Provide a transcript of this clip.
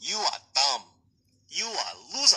You are dumb. You are loser.